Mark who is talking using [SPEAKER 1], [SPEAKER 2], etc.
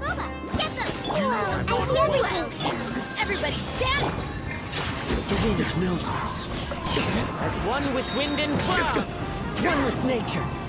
[SPEAKER 1] Booba, get them! I see everything! Everybody stand!
[SPEAKER 2] The wind knows me.
[SPEAKER 3] As one with wind and cloud, one with nature.